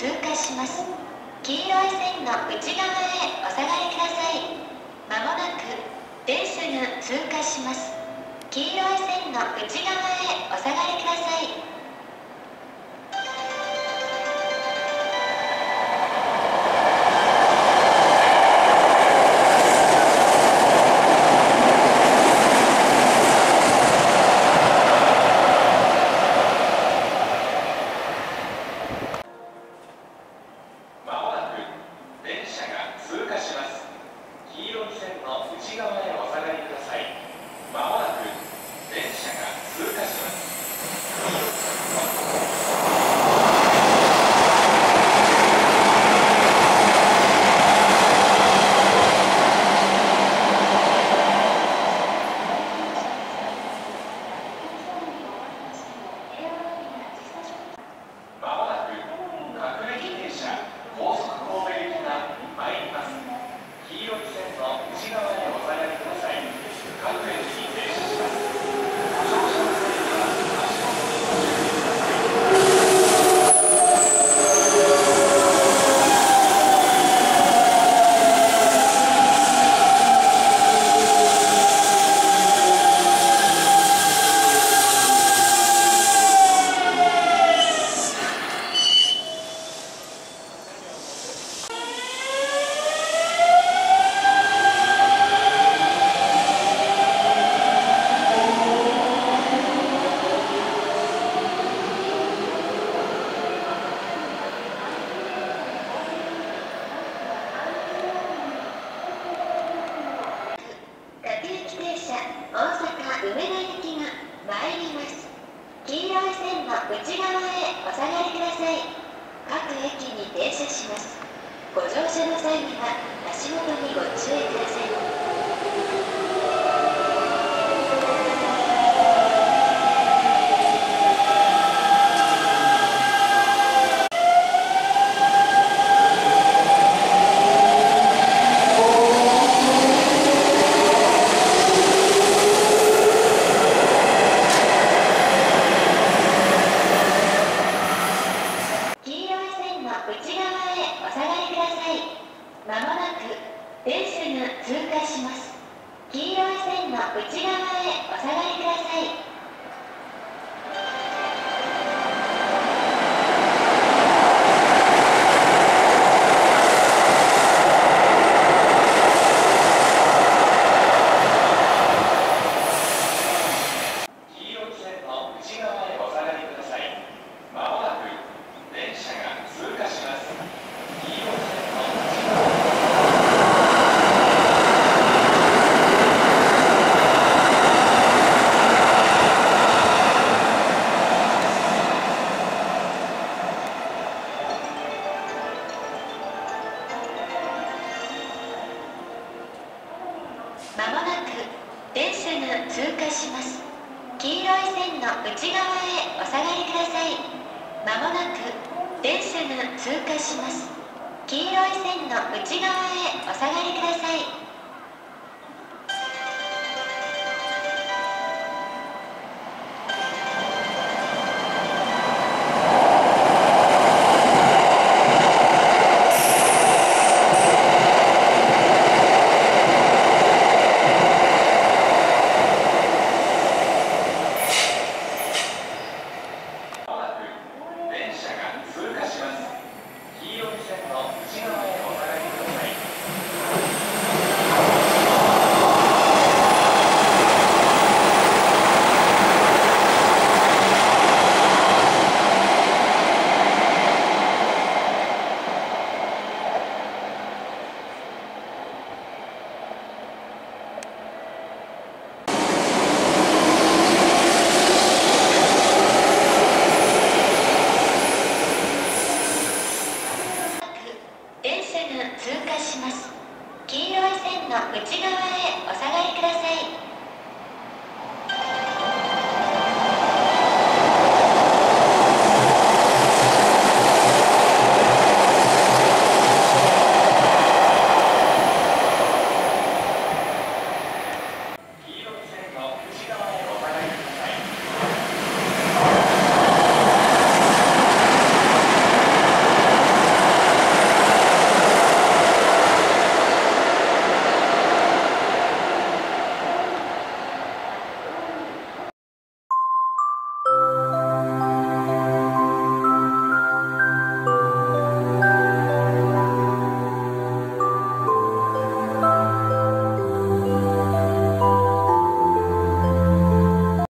通過します。黄色い線の内側へお下がりください。まもなく電車が通過します。黄色い線の内側へお下がりください。停車します。ご乗車の際には足元にご注意ください黄色い線の内側へお下がりくださいまもなく電車が通過します黄色い線の内側へお下がりください。まもなく電車が通過します。黄色い線の内側へお下がりください。まもなく電車が通過します。黄色い線の内側へお下がりください。